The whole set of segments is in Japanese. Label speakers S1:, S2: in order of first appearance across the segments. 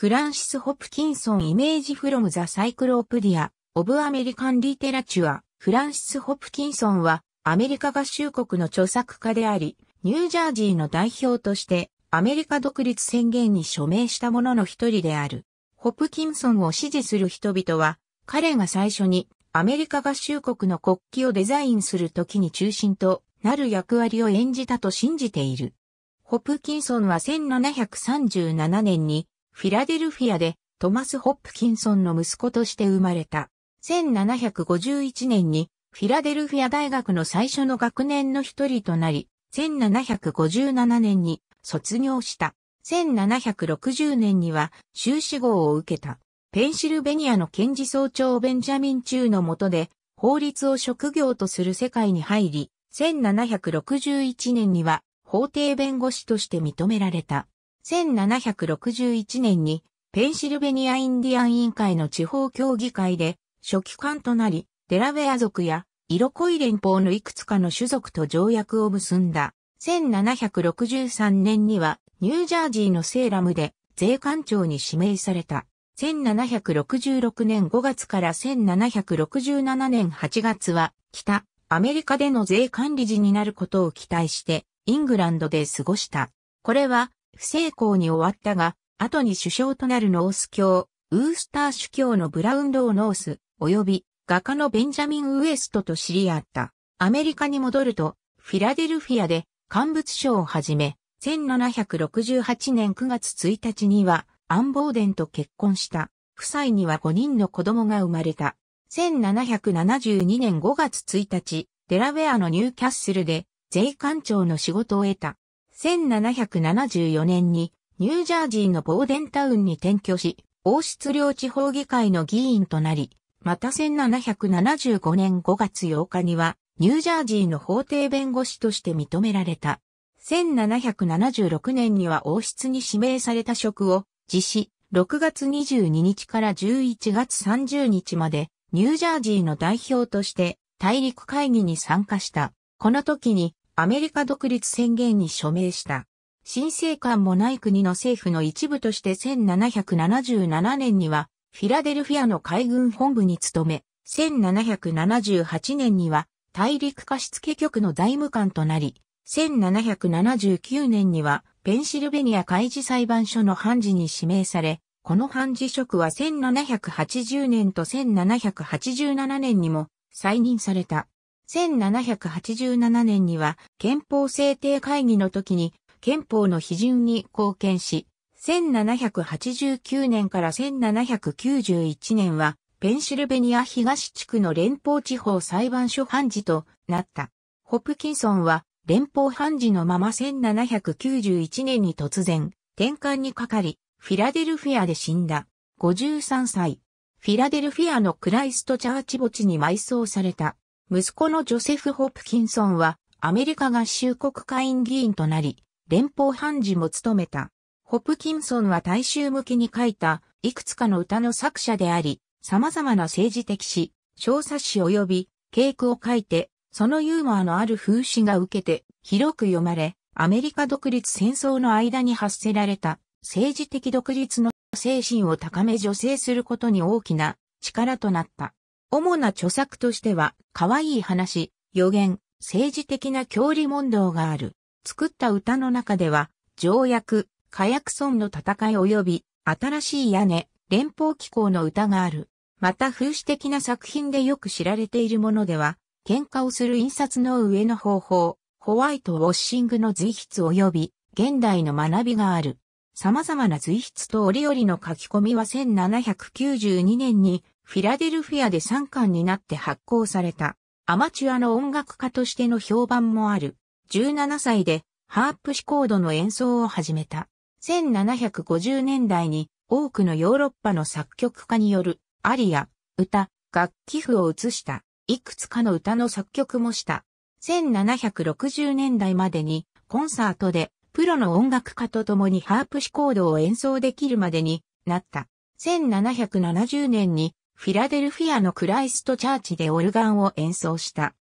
S1: フランシス・ホプキンソンイメージフロムザ・サイクロープディア・オブ・アメリカン・リテラチュア。フランシス・ホプキンソンはアメリカ合衆国の著作家であり、ニュージャージーの代表としてアメリカ独立宣言に署名した者の一人である。ホプキンソンを支持する人々は、彼が最初にアメリカ合衆国の国旗をデザインするときに中心となる役割を演じたと信じている。ホプキンソンは1737年にフィラデルフィアでトマス・ホップキンソンの息子として生まれた。1751年にフィラデルフィア大学の最初の学年の一人となり、1757年に卒業した。1760年には修士号を受けた。ペンシルベニアの検事総長ベンジャミン中の下で法律を職業とする世界に入り、1761年には法廷弁護士として認められた。1761年にペンシルベニアインディアン委員会の地方協議会で書記官となり、デラウェア族やイロコイ連邦のいくつかの種族と条約を結んだ。1763年にはニュージャージーのセーラムで税関長に指名された。1766年5月から1767年8月は北アメリカでの税管理事になることを期待してイングランドで過ごした。これは不成功に終わったが、後に首相となるノース卿、ウースター主教のブラウンローノース、及び画家のベンジャミン・ウエストと知り合った。アメリカに戻ると、フィラデルフィアで乾物商をはじめ、1768年9月1日には、アン・ボーデンと結婚した。夫妻には5人の子供が生まれた。1772年5月1日、デラウェアのニューキャッスルで税関長の仕事を得た。1774年にニュージャージーのボーデンタウンに転居し、王室領地方議会の議員となり、また1775年5月8日には、ニュージャージーの法廷弁護士として認められた。1776年には王室に指名された職を実施、6月22日から11月30日まで、ニュージャージーの代表として大陸会議に参加した。この時にアメリカ独立宣言に署名した。新政官もない国の政府の一部として1777年にはフィラデルフィアの海軍本部に勤め、1778年には大陸貸付局の財務官となり、1779年にはペンシルベニア海事裁判所の判事に指名され、この判事職は1780年と1787年にも再任された。1787年には憲法制定会議の時に憲法の批准に貢献し、1789年から1791年は、ペンシルベニア東地区の連邦地方裁判所判事となった。ホプキンソンは連邦判事のまま1791年に突然転換にかかり、フィラデルフィアで死んだ。53歳。フィラデルフィアのクライストチャーチ墓地に埋葬された。息子のジョセフ・ホプキンソンはアメリカ合衆国会員議員となり、連邦判事も務めた。ホプキンソンは大衆向けに書いたいくつかの歌の作者であり、様々な政治的詩、小冊子及び稽句を書いて、そのユーモアのある風刺が受けて広く読まれ、アメリカ独立戦争の間に発せられた政治的独立の精神を高め助成することに大きな力となった。主な著作としては、可愛い話、予言、政治的な教理問答がある。作った歌の中では、条約、火薬村の戦い及び、新しい屋根、連邦機構の歌がある。また風刺的な作品でよく知られているものでは、喧嘩をする印刷の上の方法、ホワイトウォッシングの随筆及び、現代の学びがある。様々な随筆と折々の書き込みは1792年にフィラデルフィアで3巻になって発行された。アマチュアの音楽家としての評判もある。17歳でハープシコードの演奏を始めた。1750年代に多くのヨーロッパの作曲家によるアリア、歌、楽器譜を移したいくつかの歌の作曲もした。1760年代までにコンサートでプロの音楽家と共にハープシコードを演奏できるまでになった。1770年にフィラデルフィアのクライストチャーチでオルガンを演奏した。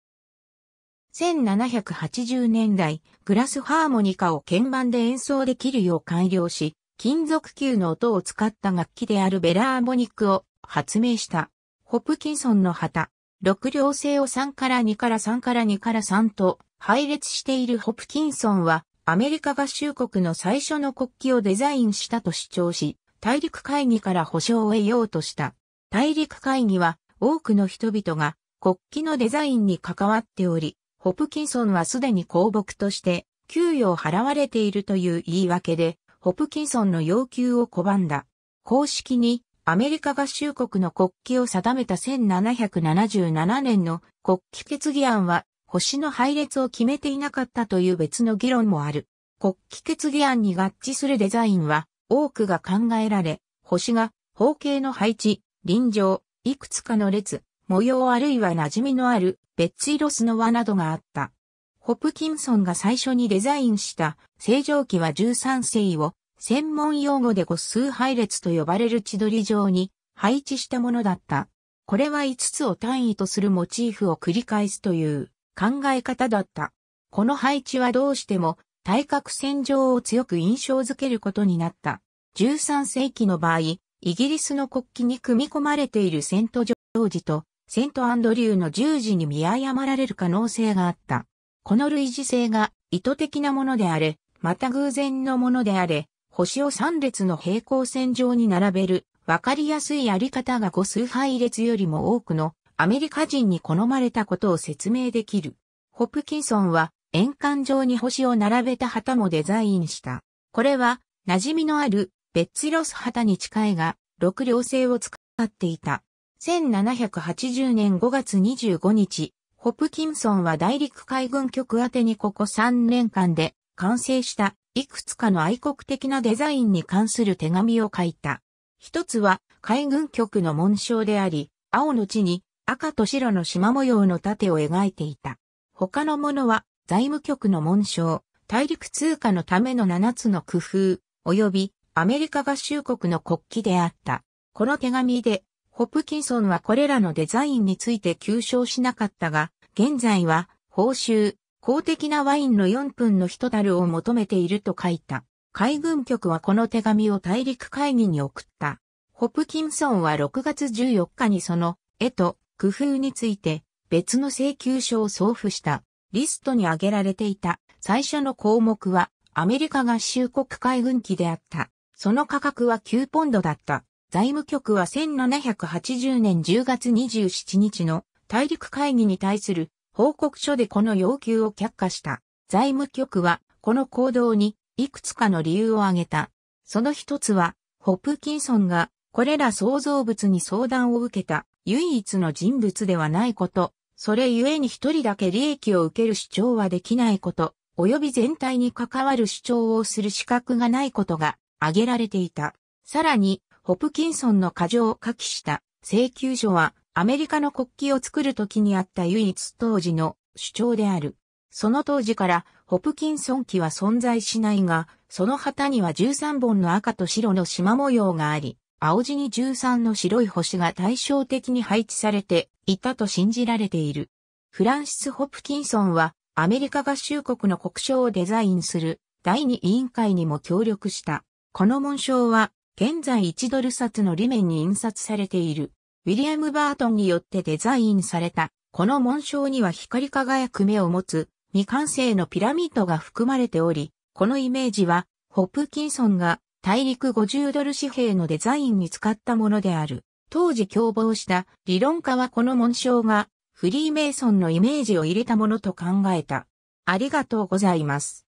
S1: 1780年代、グラスハーモニカを鍵盤で演奏できるよう改良し、金属球の音を使った楽器であるベラーモニックを発明した。ホプキンソンの旗。6両星を3から2から3から2から3と配列しているホプキンソンはアメリカ合衆国の最初の国旗をデザインしたと主張し、大陸会議から保証を得ようとした。大陸会議は多くの人々が国旗のデザインに関わっており、ホプキンソンはすでに公木として給与を払われているという言い訳で、ホプキンソンの要求を拒んだ。公式にアメリカ合衆国の国旗を定めた1777年の国旗決議案は星の配列を決めていなかったという別の議論もある。国旗決議案に合致するデザインは多くが考えられ、星が方形の配置、臨場、いくつかの列、模様あるいは馴染みのあるベッツイロスの輪などがあった。ホプキンソンが最初にデザインした正常期は13世を専門用語で五数配列と呼ばれる千鳥状に配置したものだった。これは5つを単位とするモチーフを繰り返すという考え方だった。この配置はどうしても対角線上を強く印象づけることになった。13世紀の場合、イギリスの国旗に組み込まれているセントジョージとセントアンドリューの十字に見誤られる可能性があった。この類似性が意図的なものであれ、また偶然のものであれ、星を3列の平行線上に並べる、わかりやすいやり方が5数配列よりも多くのアメリカ人に好まれたことを説明できる。ホプキンソンは円環状に星を並べた旗もデザインした。これは馴染みのあるベッツロス旗に近いが、6両星を使っていた。1780年5月25日、ホプキンソンは大陸海軍局宛てにここ3年間で完成したいくつかの愛国的なデザインに関する手紙を書いた。一つは海軍局の紋章であり、青の地に赤と白の縞模様の盾を描いていた。他のものは財務局の紋章、大陸通貨のための7つの工夫、及びアメリカ合衆国の国旗であった。この手紙で、ホプキンソンはこれらのデザインについて急承しなかったが、現在は報酬、公的なワインの4分の1樽を求めていると書いた。海軍局はこの手紙を大陸会議に送った。ホプキンソンは6月14日にその絵と工夫について別の請求書を送付した。リストに挙げられていた最初の項目はアメリカ合衆国海軍機であった。その価格は9ポンドだった。財務局は1780年10月27日の大陸会議に対する報告書でこの要求を却下した。財務局はこの行動にいくつかの理由を挙げた。その一つは、ホップキンソンがこれら創造物に相談を受けた唯一の人物ではないこと、それゆえに一人だけ利益を受ける主張はできないこと、及び全体に関わる主張をする資格がないことが挙げられていた。さらに、ホプキンソンの過剰を書きした請求書はアメリカの国旗を作る時にあった唯一当時の主張である。その当時からホプキンソン機は存在しないが、その旗には13本の赤と白の縞模様があり、青地に13の白い星が対照的に配置されていたと信じられている。フランシス・ホプキンソンはアメリカ合衆国の国章をデザインする第二委員会にも協力した。この紋章は現在1ドル札の裏面に印刷されている。ウィリアム・バートンによってデザインされた、この紋章には光り輝く目を持つ未完成のピラミッドが含まれており、このイメージは、ホップキンソンが大陸50ドル紙幣のデザインに使ったものである。当時共謀した理論家はこの紋章がフリーメイソンのイメージを入れたものと考えた。ありがとうございます。